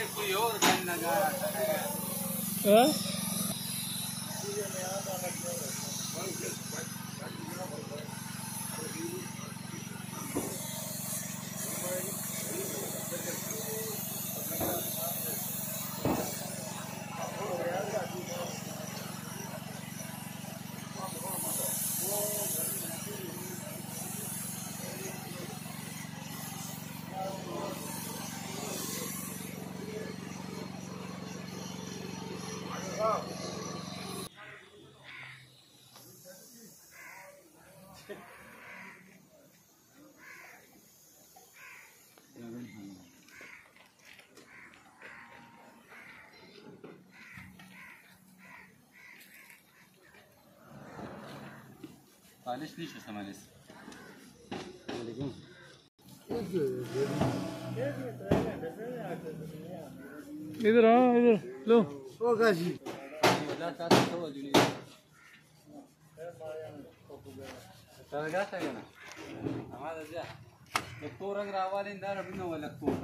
कोई और बनना जा रहा है Salih niçin semelesi? Aleyküm. इधर हाँ इधर लो काशी ಹೀಗಾಗ್ತಾ ಇದೆ ಅಮ್ಮ ಅದಕ್ಕೆ ಎತ್ತೂರಂಗ್ರೆ ಅವಾಗಿಂದ ರವಿನವಲ್ಲ ಎತ್ತೂರ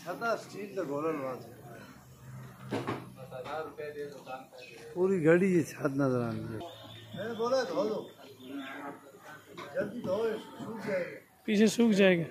छता स्टील का है दुकान का पूरी घड़ी ये छत नज़र आनी है मैंने बोला धो दो जल्दी धो सूख जाएगा। पीछे सूख जाएगा।